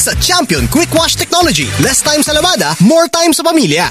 sa Champion Quick Wash Technology. Less time sa labada, more time sa pamilya.